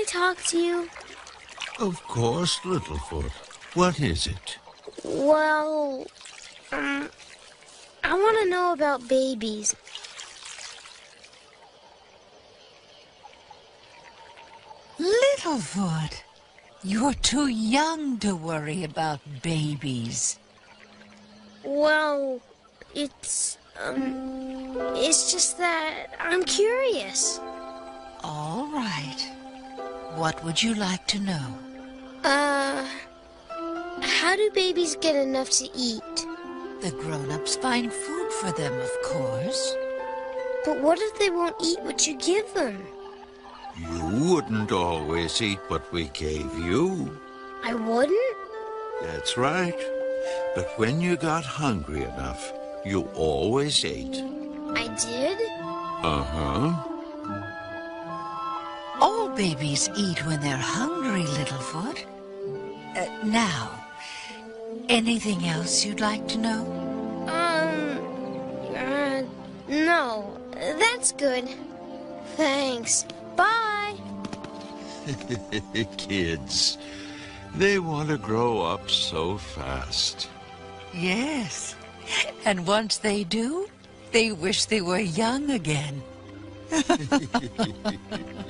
I talk to you? Of course, Littlefoot. What is it? Well, um, I want to know about babies. Littlefoot, you're too young to worry about babies. Well, it's, um, it's just that I'm curious. All right. What would you like to know? Uh, how do babies get enough to eat? The grown-ups find food for them, of course. But what if they won't eat what you give them? You wouldn't always eat what we gave you. I wouldn't? That's right. But when you got hungry enough, you always ate. I did? Uh-huh. All babies eat when they're hungry, Littlefoot. Uh, now, anything else you'd like to know? Um, uh, no. That's good. Thanks. Bye. Kids, they want to grow up so fast. Yes. And once they do, they wish they were young again.